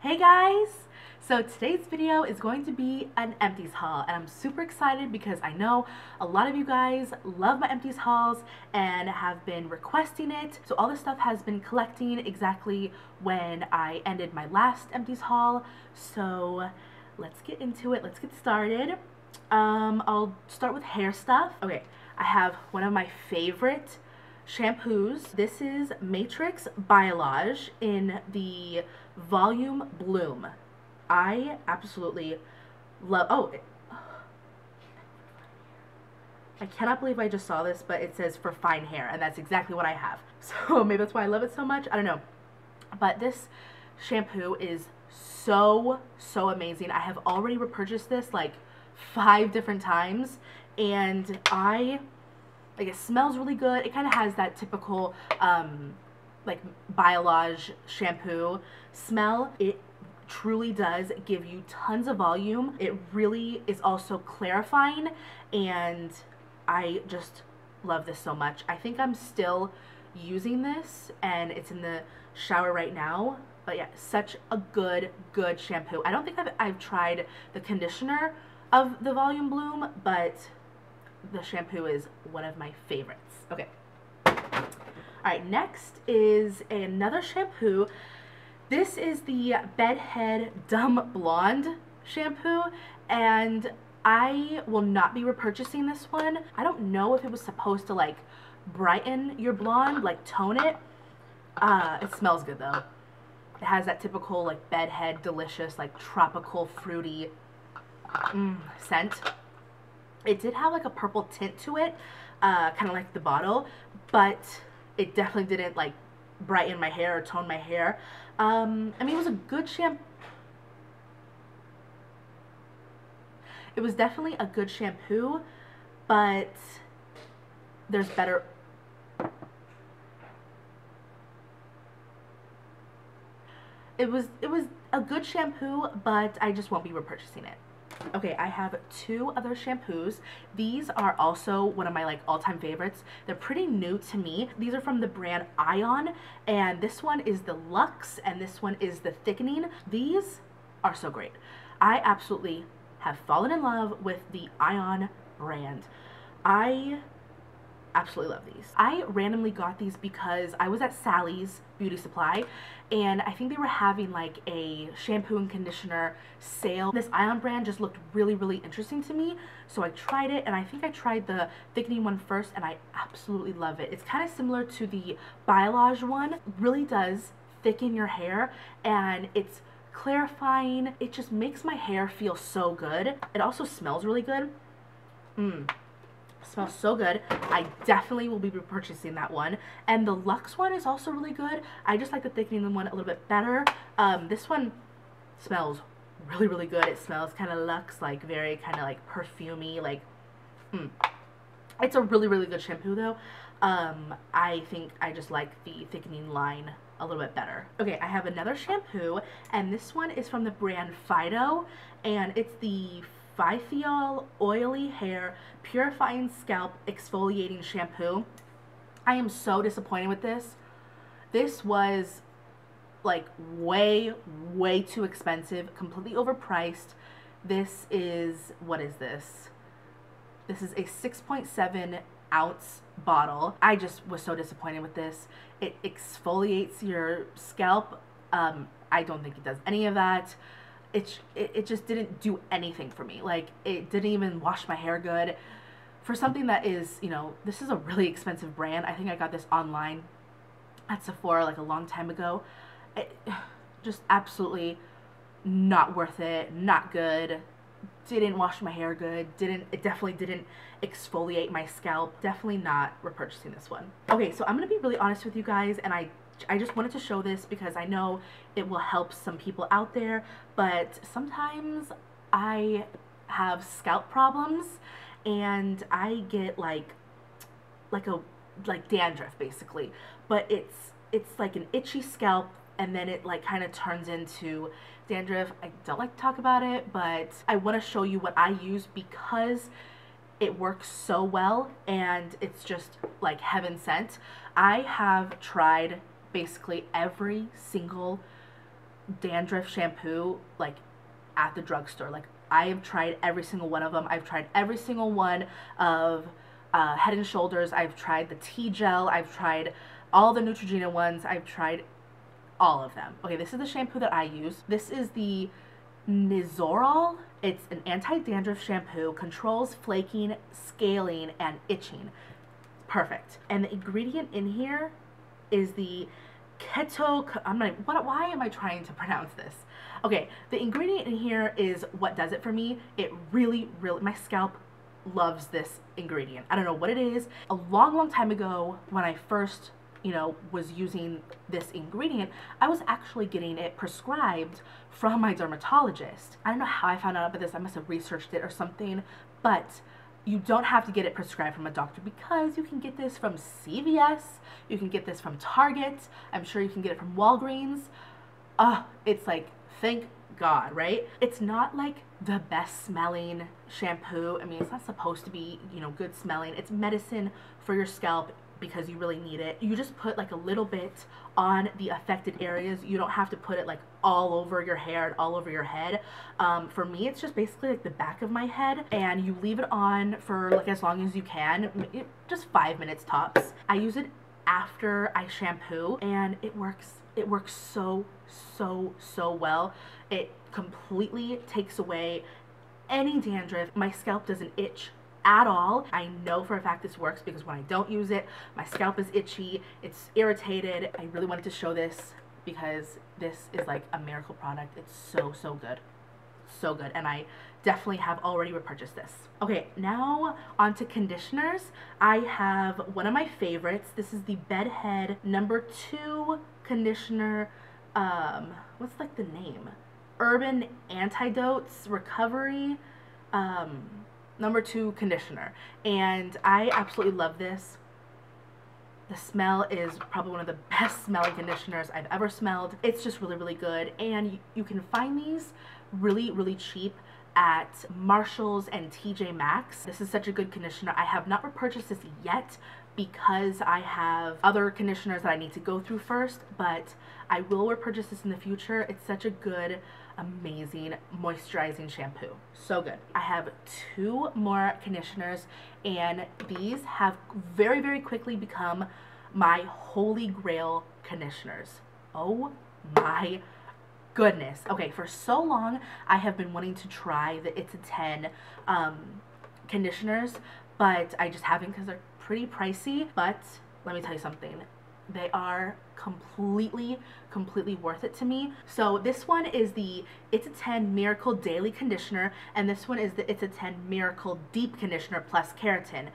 Hey guys! So today's video is going to be an empties haul and I'm super excited because I know a lot of you guys love my empties hauls and have been requesting it. So all this stuff has been collecting exactly when I ended my last empties haul. So let's get into it. Let's get started. Um, I'll start with hair stuff. Okay, I have one of my favorite shampoos. This is Matrix Biolage in the Volume Bloom. I absolutely love, oh, I cannot believe I just saw this, but it says for fine hair, and that's exactly what I have. So maybe that's why I love it so much. I don't know. But this shampoo is so, so amazing. I have already repurchased this like five different times, and I like it smells really good. It kind of has that typical um, like Biolage shampoo smell. It truly does give you tons of volume. It really is also clarifying and I just love this so much. I think I'm still using this and it's in the shower right now. But yeah, such a good, good shampoo. I don't think I've, I've tried the conditioner of the Volume Bloom, but the shampoo is one of my favorites. Okay. Alright, next is another shampoo. This is the Bedhead Dumb Blonde shampoo, and I will not be repurchasing this one. I don't know if it was supposed to like brighten your blonde, like tone it. Uh, it smells good though. It has that typical like bedhead delicious like tropical fruity mm, scent. It did have like a purple tint to it, uh, kind of like the bottle, but it definitely didn't like brighten my hair or tone my hair. Um, I mean, it was a good shampoo. It was definitely a good shampoo, but there's better. It was it was a good shampoo, but I just won't be repurchasing it. Okay, I have two other shampoos. These are also one of my like all-time favorites. They're pretty new to me. These are from the brand Ion, and this one is the Luxe, and this one is the Thickening. These are so great. I absolutely have fallen in love with the Ion brand. I absolutely love these. I randomly got these because I was at Sally's Beauty Supply and I think they were having like a shampoo and conditioner sale. This Ion brand just looked really, really interesting to me. So I tried it and I think I tried the thickening one first and I absolutely love it. It's kind of similar to the Biolage one. Really does thicken your hair and it's clarifying. It just makes my hair feel so good. It also smells really good. Mmm smells so good. I definitely will be repurchasing that one. And the Luxe one is also really good. I just like the thickening one a little bit better. Um, this one smells really, really good. It smells kind of luxe, like very kind of like perfumey, like, mm. It's a really, really good shampoo though. Um, I think I just like the thickening line a little bit better. Okay, I have another shampoo, and this one is from the brand Phyto, and it's the Phytheol Oily Hair Purifying Scalp Exfoliating Shampoo. I am so disappointed with this. This was like way, way too expensive, completely overpriced. This is, what is this? This is a 6.7 ounce bottle. I just was so disappointed with this. It exfoliates your scalp. Um, I don't think it does any of that it, it, it just didn't do anything for me. Like, it didn't even wash my hair good. For something that is, you know, this is a really expensive brand. I think I got this online at Sephora like a long time ago. It, just absolutely not worth it, not good. Didn't wash my hair good. Didn't it definitely didn't exfoliate my scalp. Definitely not repurchasing this one. Okay, so I'm gonna be really honest with you guys, and I I just wanted to show this because I know it will help some people out there, but sometimes I have scalp problems and I get like like a like dandruff basically, but it's it's like an itchy scalp and then it like kind of turns into dandruff. I don't like to talk about it, but I want to show you what I use because it works so well and it's just like heaven sent. I have tried basically every single dandruff shampoo like at the drugstore. Like I have tried every single one of them. I've tried every single one of uh, Head and Shoulders. I've tried the T gel. I've tried all the Neutrogena ones. I've tried all of them. Okay, this is the shampoo that I use. This is the Nizoral. It's an anti-dandruff shampoo, controls flaking, scaling, and itching. Perfect. And the ingredient in here is the keto, I'm not, what, why am I trying to pronounce this? Okay, the ingredient in here is what does it for me. It really, really, my scalp loves this ingredient. I don't know what it is. A long, long time ago when I first you know, was using this ingredient, I was actually getting it prescribed from my dermatologist. I don't know how I found out about this. I must have researched it or something, but you don't have to get it prescribed from a doctor because you can get this from CVS, you can get this from Target, I'm sure you can get it from Walgreens. Uh, it's like, thank God, right? It's not like the best smelling shampoo. I mean, it's not supposed to be, you know, good smelling. It's medicine for your scalp because you really need it. You just put like a little bit on the affected areas. You don't have to put it like all over your hair and all over your head. Um, for me, it's just basically like the back of my head and you leave it on for like as long as you can, just five minutes tops. I use it after I shampoo and it works. It works so, so, so well. It completely takes away any dandruff. My scalp doesn't itch at all. I know for a fact this works because when I don't use it, my scalp is itchy, it's irritated. I really wanted to show this because this is like a miracle product. It's so, so good. So good. And I definitely have already repurchased this. Okay, now on to conditioners. I have one of my favorites. This is the Bedhead number two conditioner. Um, what's like the name? Urban Antidotes Recovery. Um, number two conditioner and I absolutely love this the smell is probably one of the best smelling conditioners I've ever smelled it's just really really good and you, you can find these really really cheap at Marshalls and TJ Maxx. This is such a good conditioner. I have not repurchased this yet because I have other conditioners that I need to go through first, but I will repurchase this in the future. It's such a good amazing moisturizing shampoo. So good. I have two more conditioners and these have very, very quickly become my holy grail conditioners. Oh my goodness. Okay, for so long I have been wanting to try the It's a 10 um, conditioners, but I just haven't because they're pretty pricey. But let me tell you something. They are completely, completely worth it to me. So this one is the It's a 10 Miracle Daily Conditioner, and this one is the It's a 10 Miracle Deep Conditioner plus Keratin.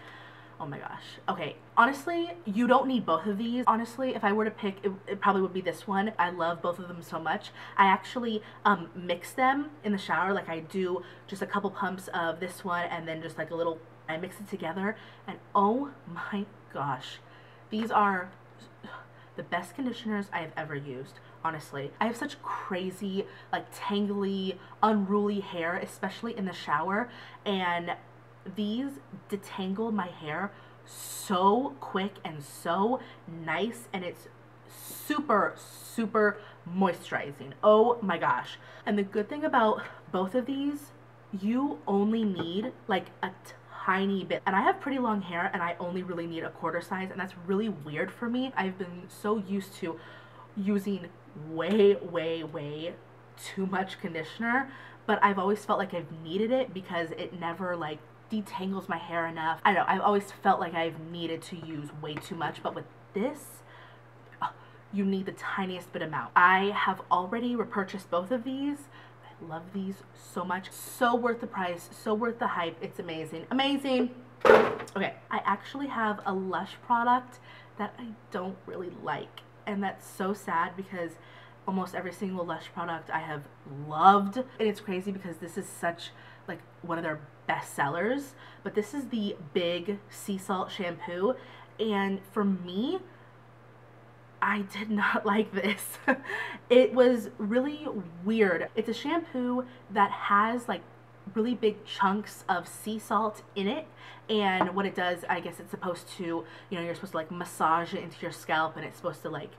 Oh my gosh. Okay, honestly, you don't need both of these. Honestly, if I were to pick, it, it, probably would be this one. I love both of them so much. I actually um, mix them in the shower. Like I do just a couple pumps of this one and then just like a little, I mix it together. And oh my gosh, these are the best conditioners I have ever used honestly. I have such crazy, like tangly, unruly hair, especially in the shower, and these detangle my hair so quick and so nice, and it's super, super moisturizing. Oh my gosh. And the good thing about both of these, you only need like a tiny bit. And I have pretty long hair and I only really need a quarter size and that's really weird for me. I've been so used to using way, way, way too much conditioner, but I've always felt like I've needed it because it never like detangles my hair enough. I don't know, I've always felt like I've needed to use way too much, but with this, uh, you need the tiniest bit amount. I have already repurchased both of these love these so much. So worth the price, so worth the hype. It's amazing. Amazing. Okay, I actually have a Lush product that I don't really like. And that's so sad because almost every single Lush product I have loved. And it's crazy because this is such like one of their best sellers. But this is the Big Sea Salt Shampoo. And for me, I did not like this. it was really weird. It's a shampoo that has like really big chunks of sea salt in it and what it does I guess it's supposed to you know you're supposed to like massage it into your scalp and it's supposed to like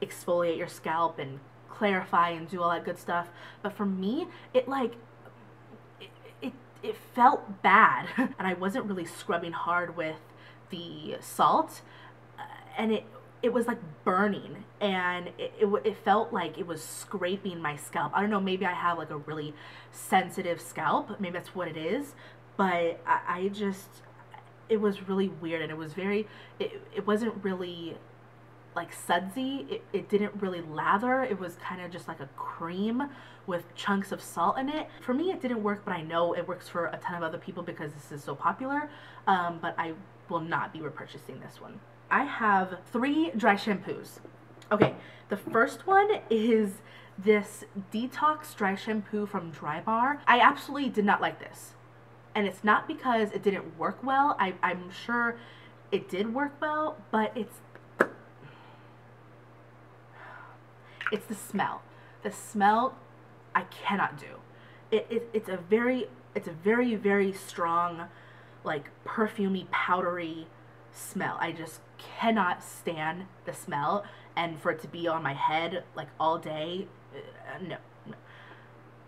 exfoliate your scalp and clarify and do all that good stuff. But for me, it like it it, it felt bad, and I wasn't really scrubbing hard with the salt, and it it was like burning and it, it, it, felt like it was scraping my scalp i don't know maybe i have like a really sensitive scalp maybe that's what it is but i, I just it was really weird and it was very it, it wasn't really like sudsy. It, it didn't really lather. It was kind of just like a cream with chunks of salt in it. For me, it didn't work, but I know it works for a ton of other people because this is so popular. Um, but I will not be repurchasing this one. I have three dry shampoos. Okay, the first one is this detox dry shampoo from Drybar. I absolutely did not like this. And it's not because it didn't work well. I, I'm sure it did work well, but it's it's the smell. The smell I cannot do. It, it it's a very it's a very very strong like perfumy powdery smell. I just cannot stand the smell and for it to be on my head like all day uh, no, no.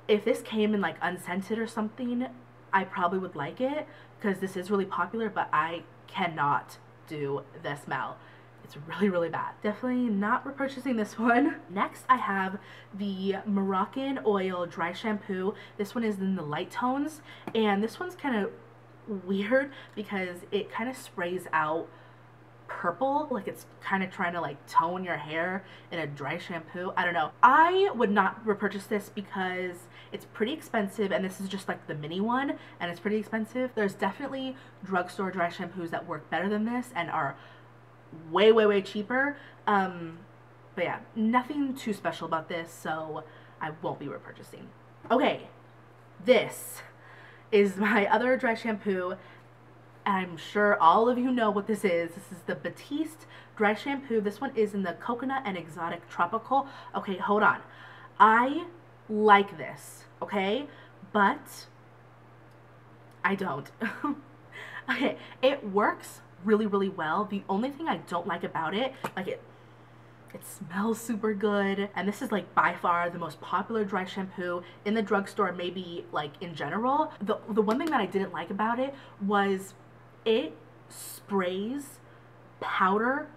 If this came in like unscented or something, I probably would like it because this is really popular, but I cannot do the smell. It's really, really bad. Definitely not repurchasing this one. Next, I have the Moroccan Oil Dry Shampoo. This one is in the light tones, and this one's kind of weird because it kind of sprays out purple like it's kind of trying to like tone your hair in a dry shampoo i don't know i would not repurchase this because it's pretty expensive and this is just like the mini one and it's pretty expensive there's definitely drugstore dry shampoos that work better than this and are way, way, way cheaper. Um, but yeah, nothing too special about this, so I won't be repurchasing. Okay, this is my other dry shampoo. I'm sure all of you know what this is. This is the Batiste dry shampoo. This one is in the coconut and exotic tropical. Okay, hold on. I like this, okay? But I don't. okay, it works really, really well. The only thing I don't like about it, like it, it smells super good. And this is like by far the most popular dry shampoo in the drugstore, maybe like in general. The, the one thing that I didn't like about it was it sprays powder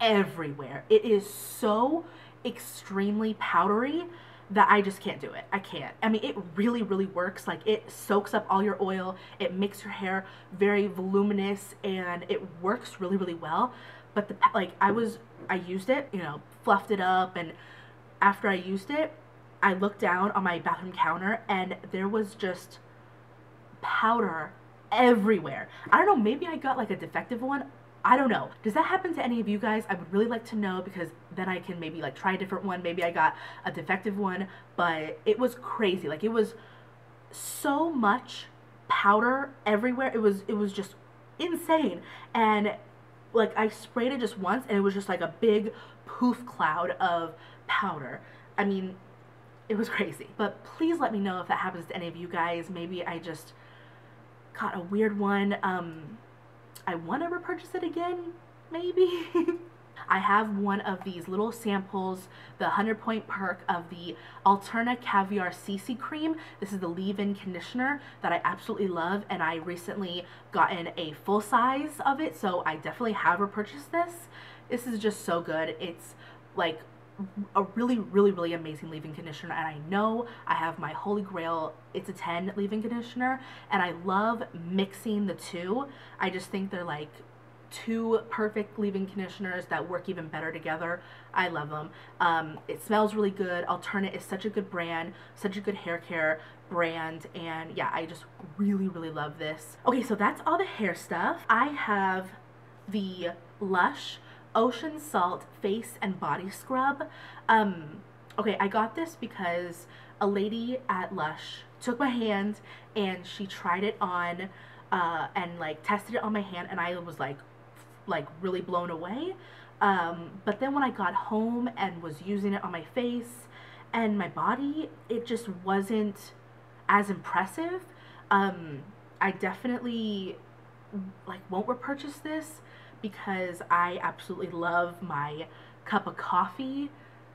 everywhere. It is so extremely powdery that I just can't do it. I can't. I mean, it really, really works. Like, it soaks up all your oil, it makes your hair very voluminous, and it works really, really well. But, the like, I was, I used it, you know, fluffed it up, and after I used it, I looked down on my bathroom counter, and there was just powder everywhere. I don't know, maybe I got like a defective one. I don't know. Does that happen to any of you guys? I would really like to know because then I can maybe like try a different one. Maybe I got a defective one, but it was crazy. Like it was so much powder everywhere. It was it was just insane. And like I sprayed it just once and it was just like a big poof cloud of powder. I mean, it was crazy. But please let me know if that happens to any of you guys. Maybe I just got a weird one. Um I want to repurchase it again, maybe. I have one of these little samples, the 100 point perk of the Alterna Caviar CC Cream. This is the leave-in conditioner that I absolutely love and I recently gotten a full size of it so I definitely have repurchased this. This is just so good. It's like a really, really, really amazing leave-in conditioner and I know I have my holy grail it's a 10 leave-in conditioner and I love mixing the two. I just think they're like two perfect leave-in conditioners that work even better together. I love them. Um, it smells really good. Alterna is such a good brand, such a good hair care brand and yeah I just really really love this. Okay so that's all the hair stuff. I have the Lush Ocean Salt Face and Body Scrub. Um, okay, I got this because a lady at Lush took my hand and she tried it on uh, and like tested it on my hand and I was like like really blown away. Um, but then when I got home and was using it on my face and my body, it just wasn't as impressive. Um, I definitely like won't repurchase this because I absolutely love my cup of coffee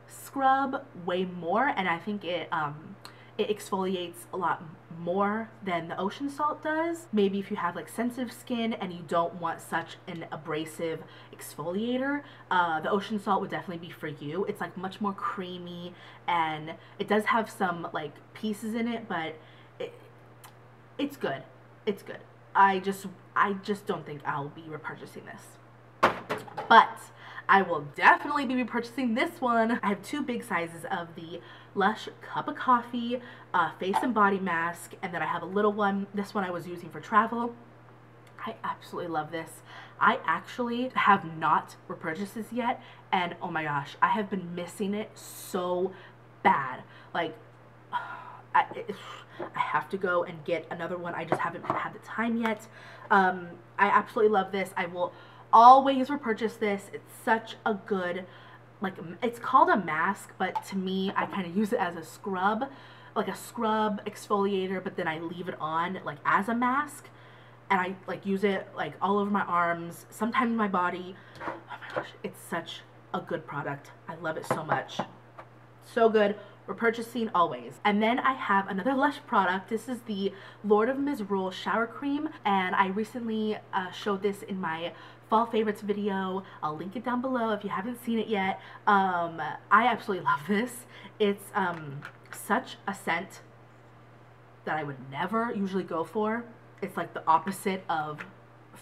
scrub way more and I think it um it exfoliates a lot more than the ocean salt does. Maybe if you have like sensitive skin and you don't want such an abrasive exfoliator, uh, the ocean salt would definitely be for you. It's like much more creamy and it does have some like pieces in it, but it, it's good. It's good. I just I just don't think I'll be repurchasing this. But I will definitely be repurchasing this one. I have two big sizes of the Lush Cup of Coffee uh, Face and Body Mask, and then I have a little one. This one I was using for travel. I absolutely love this. I actually have not repurchased this yet, and oh my gosh, I have been missing it so bad. Like, I, I have to go and get another one. I just haven't had the time yet. Um, I absolutely love this. I will always repurchase this. It's such a good, like, it's called a mask, but to me, I kind of use it as a scrub, like a scrub exfoliator, but then I leave it on, like, as a mask. And I, like, use it, like, all over my arms, sometimes my body. Oh my gosh, it's such a good product. I love it so much. So good. We're always. And then I have another Lush product. This is the Lord of Misrule Shower Cream. And I recently uh, showed this in my fall favorites video. I'll link it down below if you haven't seen it yet. Um, I absolutely love this. It's um, such a scent that I would never usually go for. It's like the opposite of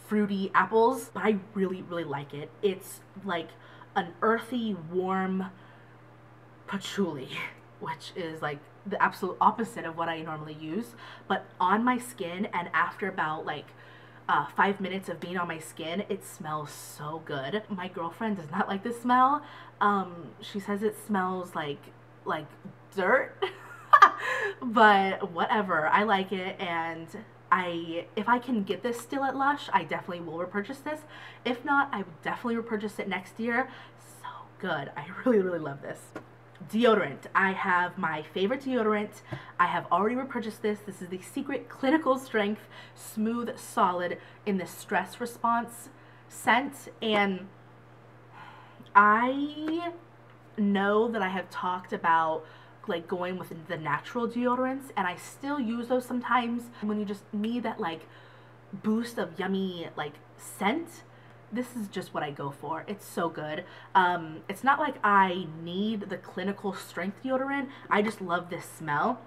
fruity apples, but I really, really like it. It's like an earthy, warm patchouli, which is like the absolute opposite of what I normally use. But on my skin and after about like uh, five minutes of being on my skin, it smells so good. My girlfriend does not like the smell. Um, she says it smells like like dirt, but whatever. I like it, and I if I can get this still at Lush, I definitely will repurchase this. If not, I would definitely repurchase it next year. So good. I really really love this deodorant. I have my favorite deodorant. I have already repurchased this. This is the Secret Clinical Strength Smooth Solid in the Stress Response scent. And I know that I have talked about like going with the natural deodorants and I still use those sometimes when you just need that like boost of yummy like scent this is just what I go for. It's so good. Um, it's not like I need the clinical strength deodorant. I just love this smell.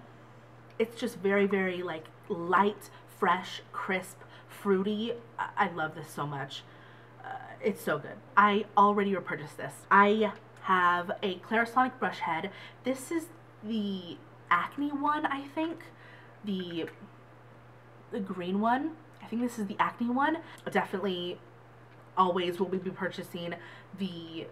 It's just very, very like light, fresh, crisp, fruity. I, I love this so much. Uh, it's so good. I already repurchased this. I have a Clarisonic brush head. This is the acne one, I think. The, the green one. I think this is the acne one. Definitely always will we be purchasing the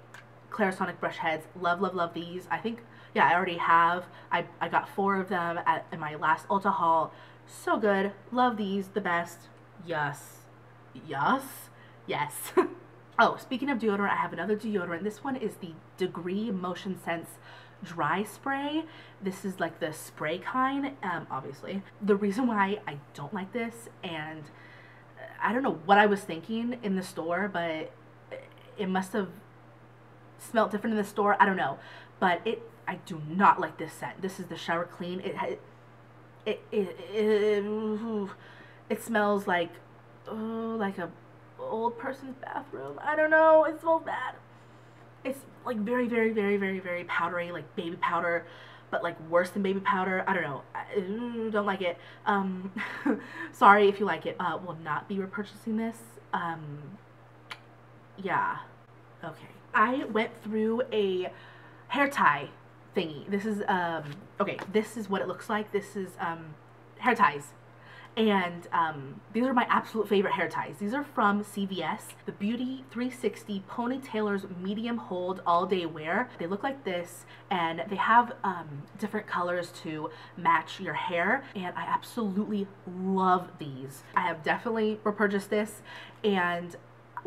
Clarisonic brush heads. Love, love, love these. I think, yeah, I already have. I, I got four of them at in my last Ulta haul. So good. Love these. The best. Yes. Yes. Yes. oh, speaking of deodorant, I have another deodorant. This one is the Degree Motion Sense dry spray. This is like the spray kind, um, obviously. The reason why I don't like this and I don't know what I was thinking in the store, but it must have smelled different in the store. I don't know, but it. I do not like this scent. This is the shower clean. It it it it, it smells like oh like a old person's bathroom. I don't know. It smells bad. It's like very very very very very powdery, like baby powder but like worse than baby powder. I don't know. Mm, don't like it. Um, sorry if you like it. Uh, will not be repurchasing this. Um, yeah. Okay. I went through a hair tie thingy. This is, um, okay, this is what it looks like. This is, um, hair ties and um, these are my absolute favorite hair ties. These are from CVS, the Beauty 360 Ponytailers Medium Hold All Day Wear. They look like this and they have um, different colors to match your hair and I absolutely love these. I have definitely repurchased this and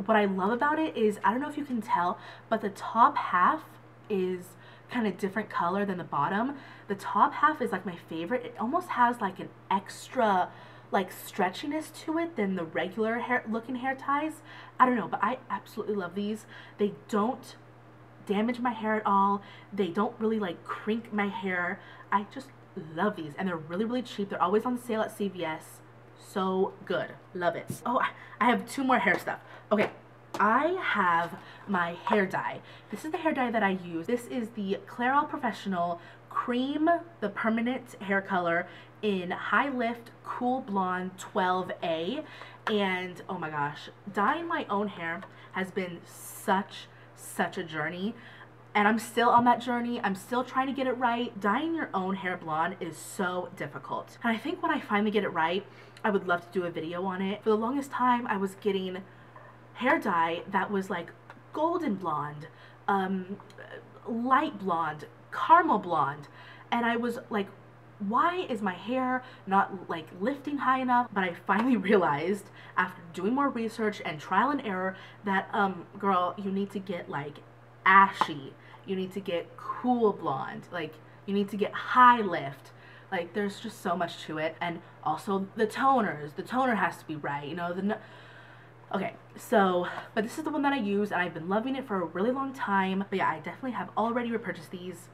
what I love about it is, I don't know if you can tell, but the top half is kind of different color than the bottom. The top half is like my favorite. It almost has like an extra like stretchiness to it than the regular hair looking hair ties. I don't know, but I absolutely love these. They don't damage my hair at all. They don't really like crink my hair. I just love these and they're really, really cheap. They're always on sale at CVS. So good. Love it. Oh, I have two more hair stuff. Okay, I have my hair dye. This is the hair dye that I use. This is the Clairol Professional Cream, the permanent hair color in High Lift Cool Blonde 12A. And oh my gosh, dyeing my own hair has been such, such a journey. And I'm still on that journey. I'm still trying to get it right. Dyeing your own hair blonde is so difficult. And I think when I finally get it right, I would love to do a video on it. For the longest time, I was getting hair dye that was like golden blonde, um, light blonde, caramel blonde. And I was like, why is my hair not like lifting high enough? But I finally realized after doing more research and trial and error that, um, girl, you need to get like ashy. You need to get cool blonde. Like, you need to get high lift. Like, there's just so much to it. And also the toners. The toner has to be right. You know, the Okay, so, but this is the one that I use and I've been loving it for a really long time. But yeah, I definitely have already repurchased these.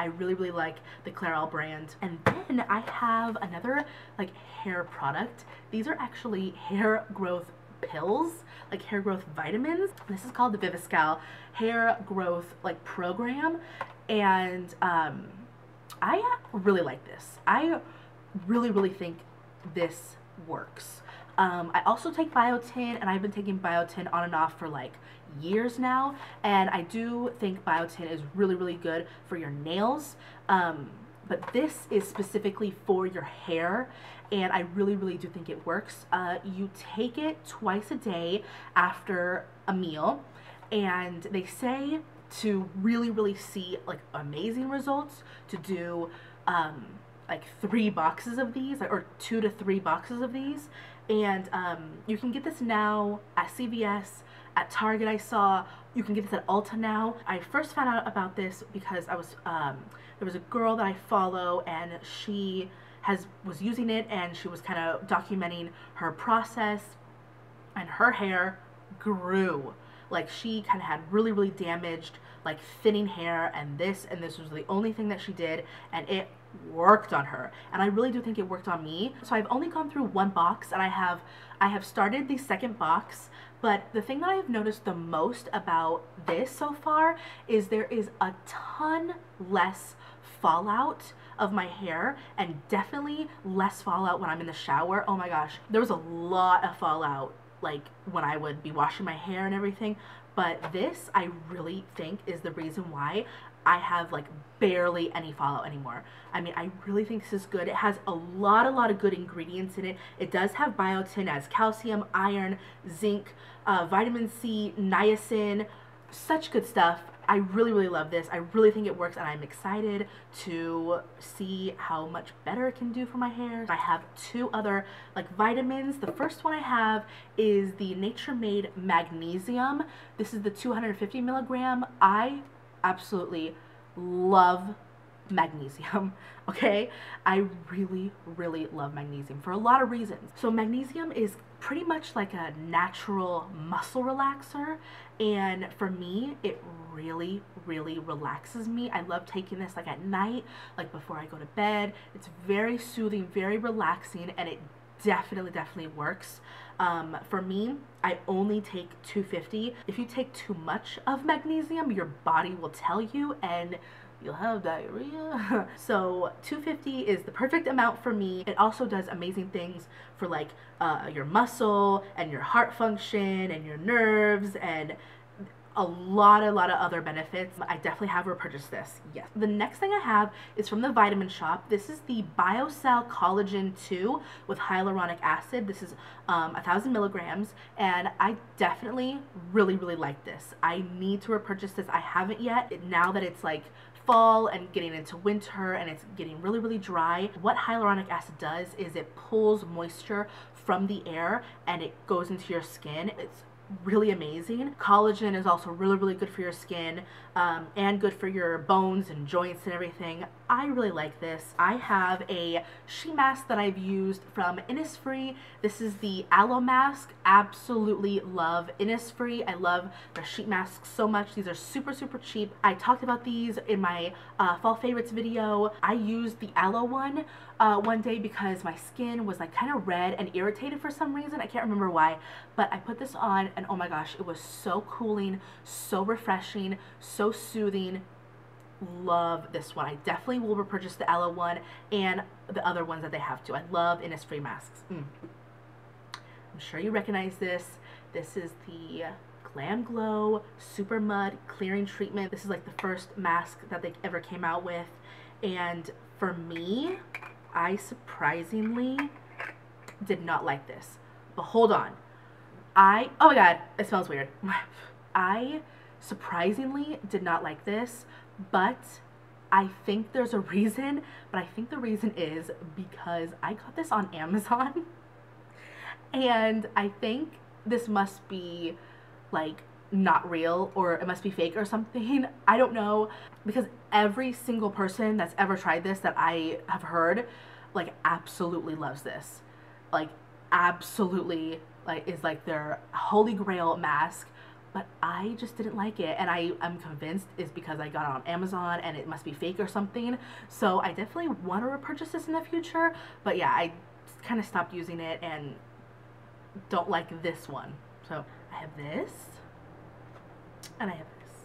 I really, really like the Clairol brand. And then I have another like hair product. These are actually hair growth pills, like hair growth vitamins. This is called the Viviscal Hair Growth like program. And um, I really like this. I really, really think this works. Um, I also take biotin, and I've been taking biotin on and off for like years now. And I do think biotin is really, really good for your nails. Um, but this is specifically for your hair and I really really do think it works. Uh, you take it twice a day after a meal and they say to really really see like amazing results to do um, like three boxes of these or two to three boxes of these. And um, you can get this now at CVS, at Target I saw, you can get this at Ulta now. I first found out about this because I was, um, there was a girl that I follow and she has was using it and she was kind of documenting her process and her hair grew. Like she kind of had really really damaged like thinning hair and this and this was the only thing that she did and it worked on her and I really do think it worked on me. So I've only gone through one box and I have I have started the second box but the thing that I've noticed the most about this so far is there is a ton less fallout of my hair and definitely less fallout when I'm in the shower. Oh my gosh there was a lot of fallout like when I would be washing my hair and everything but this I really think is the reason why I have like barely any fallout anymore. I mean, I really think this is good. It has a lot, a lot of good ingredients in it. It does have biotin as calcium, iron, zinc, uh, vitamin C, niacin, such good stuff. I really, really love this. I really think it works and I'm excited to see how much better it can do for my hair. I have two other like vitamins. The first one I have is the Nature Made Magnesium. This is the 250 milligram. I absolutely love magnesium okay? I really really love magnesium for a lot of reasons. So magnesium is pretty much like a natural muscle relaxer and for me it really really relaxes me. I love taking this like at night like before i go to bed. It's very soothing very relaxing and it definitely definitely works um, for me I only take 250 if you take too much of magnesium your body will tell you and you'll have diarrhea. So 250 is the perfect amount for me. It also does amazing things for like uh, your muscle and your heart function and your nerves and a lot, a lot of other benefits. I definitely have repurchased this, yes. The next thing I have is from the Vitamin Shoppe. This is the BioCell Collagen 2 with hyaluronic acid. This is um, 1,000 milligrams, and I definitely really, really like this. I need to repurchase this. I haven't yet. Now that it's like fall and getting into winter and it's getting really really dry what hyaluronic acid does is it pulls moisture from the air and it goes into your skin it's really amazing. Collagen is also really, really good for your skin um, and good for your bones and joints and everything. I really like this. I have a sheet mask that I've used from Innisfree. This is the Aloe Mask. Absolutely love Innisfree. I love their sheet masks so much. These are super, super cheap. I talked about these in my uh, fall favorites video. I used the Aloe one uh, one day because my skin was like kind of red and irritated for some reason. I can't remember why, but I put this on and oh my gosh, it was so cooling, so refreshing, so soothing. Love this one. I definitely will repurchase the Aloe one and the other ones that they have too. I love Innisfree masks. Mm. I'm sure you recognize this. This is the Glam Glow Super Mud Clearing Treatment. This is like the first mask that they ever came out with. And for me, I surprisingly did not like this. But hold on. I, oh my god, it smells weird. I surprisingly did not like this, but I think there's a reason, but I think the reason is because I got this on Amazon. and I think this must be like not real or it must be fake or something. I don't know because every single person that's ever tried this that I have heard like absolutely loves this. Like absolutely like is like their holy grail mask but I just didn't like it and I am convinced is because I got it on Amazon and it must be fake or something so I definitely want to repurchase this in the future but yeah I kind of stopped using it and don't like this one so I have this and I have this.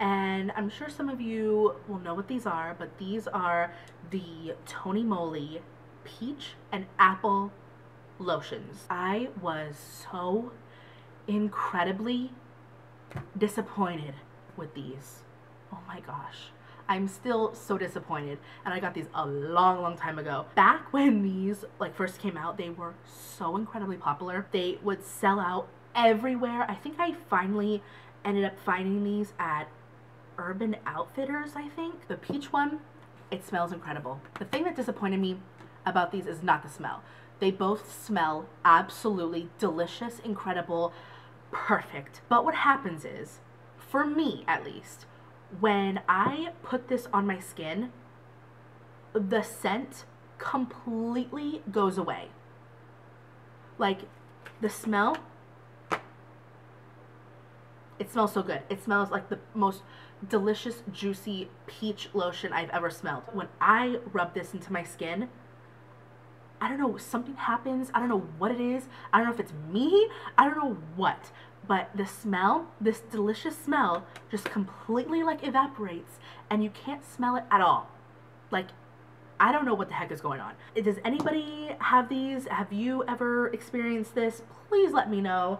And I'm sure some of you will know what these are, but these are the Tony Moly Peach and Apple lotions. I was so incredibly disappointed with these. Oh my gosh. I'm still so disappointed and I got these a long long time ago. Back when these like first came out, they were so incredibly popular. They would sell out everywhere. I think I finally ended up finding these at Urban Outfitters, I think. The peach one, it smells incredible. The thing that disappointed me about these is not the smell. They both smell absolutely delicious, incredible, perfect. But what happens is, for me at least, when I put this on my skin, the scent completely goes away. Like, the smell it smells so good. It smells like the most delicious, juicy peach lotion I've ever smelled. When I rub this into my skin, I don't know, something happens. I don't know what it is. I don't know if it's me. I don't know what. But the smell, this delicious smell, just completely like evaporates and you can't smell it at all. Like, I don't know what the heck is going on. Does anybody have these? Have you ever experienced this? Please let me know.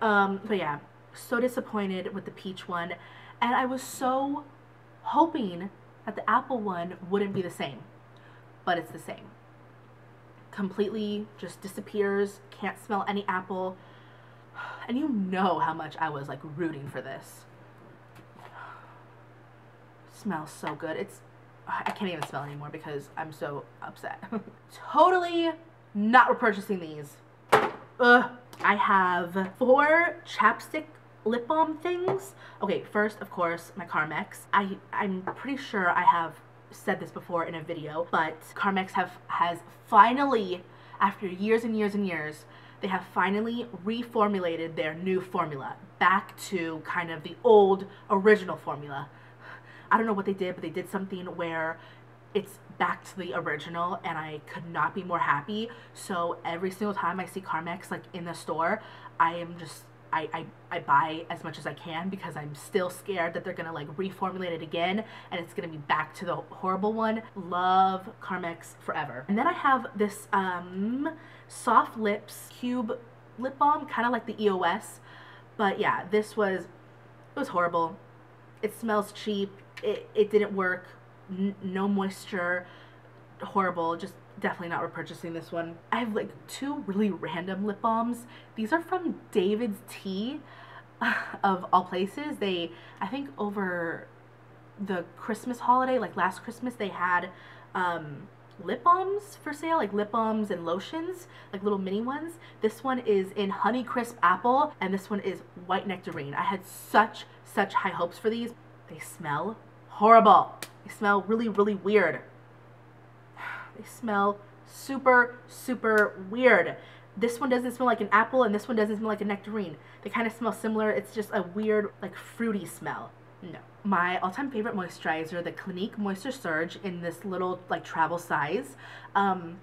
Um, but yeah, so disappointed with the peach one and I was so hoping that the apple one wouldn't be the same but it's the same. Completely just disappears can't smell any apple and you know how much I was like rooting for this. Smells so good. It's I can't even smell anymore because I'm so upset. Totally not repurchasing these. Ugh. I have four chapstick lip balm things. Okay, first, of course, my Carmex. I, I'm pretty sure I have said this before in a video, but Carmex have has finally, after years and years and years, they have finally reformulated their new formula back to kind of the old original formula. I don't know what they did, but they did something where it's back to the original and I could not be more happy. So every single time I see Carmex like in the store, I am just I, I, I buy as much as I can because I'm still scared that they're gonna like reformulate it again and it's gonna be back to the horrible one. Love Carmex forever. And then I have this um, Soft Lips Cube Lip Balm, kind of like the EOS. But yeah, this was, it was horrible. It smells cheap. It, it didn't work. N no moisture. Horrible. Just definitely not repurchasing this one. I have like two really random lip balms. These are from David's Tea of all places. They, I think over the Christmas holiday, like last Christmas, they had um, lip balms for sale, like lip balms and lotions, like little mini ones. This one is in Honey Crisp Apple, and this one is White Nectarine. I had such, such high hopes for these. They smell horrible. They smell really, really weird. They smell super, super weird. This one doesn't smell like an apple, and this one doesn't smell like a nectarine. They kind of smell similar. It's just a weird, like, fruity smell. No. My all-time favorite moisturizer, the Clinique Moisture Surge in this little, like, travel size. Um,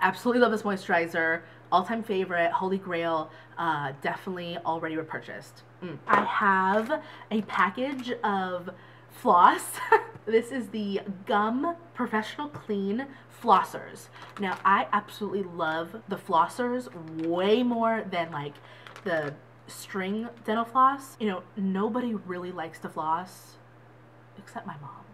absolutely love this moisturizer. All-time favorite, holy grail, uh, definitely already repurchased. Mm. I have a package of floss. this is the Gum Professional Clean Flossers. Now, I absolutely love the flossers way more than like the string dental floss. You know, nobody really likes to floss except my mom.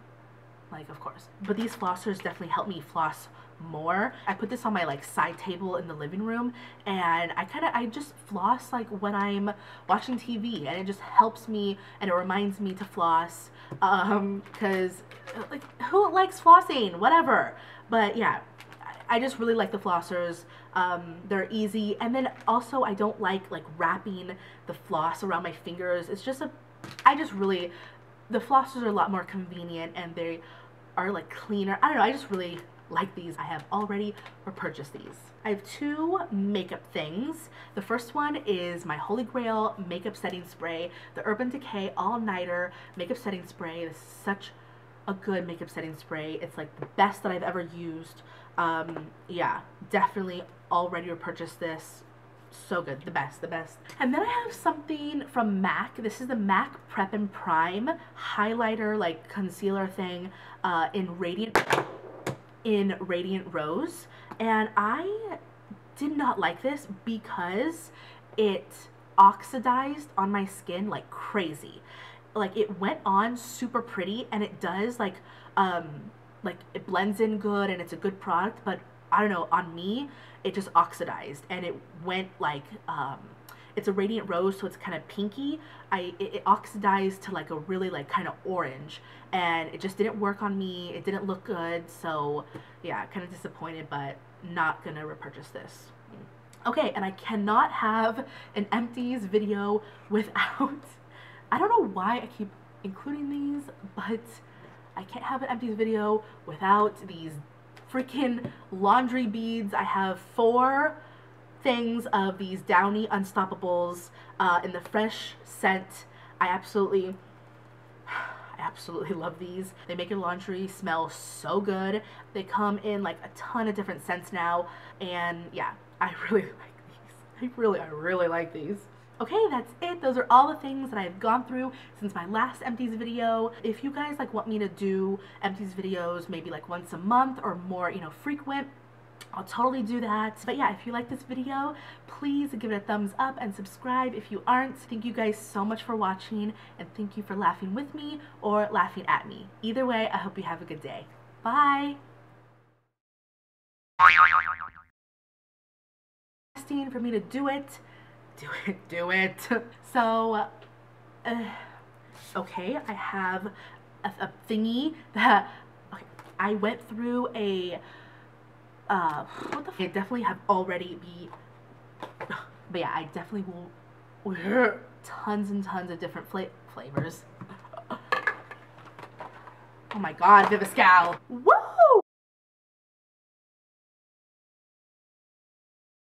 Like, of course. But these flossers definitely help me floss more. I put this on my like side table in the living room and I kind of I just floss like when I'm watching TV and it just helps me and it reminds me to floss um cuz like who likes flossing whatever but yeah I just really like the flossers. Um, they're easy. And then also I don't like like wrapping the floss around my fingers. It's just a, I just really, the flossers are a lot more convenient and they are like cleaner. I don't know. I just really like these. I have already purchased these. I have two makeup things. The first one is my Holy Grail makeup setting spray, the Urban Decay All Nighter makeup setting spray. This is such a good makeup setting spray. It's like the best that I've ever used. Um, yeah, definitely already repurchased this. So good, the best, the best. And then I have something from MAC. This is the MAC Prep and Prime highlighter, like concealer thing uh, in Radiant in Radiant Rose. And I did not like this because it oxidized on my skin like crazy. Like it went on super pretty and it does like um like it blends in good and it's a good product, but I don't know, on me it just oxidized and it went like um it's a radiant rose so it's kind of pinky. I it, it, oxidized to like a really like kind of orange and it just didn't work on me. It didn't look good so yeah kind of disappointed but not gonna repurchase this. Okay and i cannot have an empties video without i don't know why i keep including these but i can't have an empties video without these freaking laundry beads i have four things of these Downy Unstoppables uh, in the fresh scent. I absolutely, I absolutely love these. They make your laundry smell so good. They come in like a ton of different scents now. And yeah, I really like these. I really, I really like these. Okay, that's it. Those are all the things that I've gone through since my last empties video. If you guys like want me to do empties videos maybe like once a month or more, you know, frequent, I'll totally do that. But yeah, if you like this video, please give it a thumbs up and subscribe if you aren't. Thank you guys so much for watching and thank you for laughing with me or laughing at me. Either way, I hope you have a good day. Bye! for me to do it. Do it, do it. So, uh, okay, I have a, a thingy that okay, I went through a uh, what the? I definitely have already be, but yeah, I definitely will. Tons and tons of different fla flavors. Oh my god, Viviscal. Woo!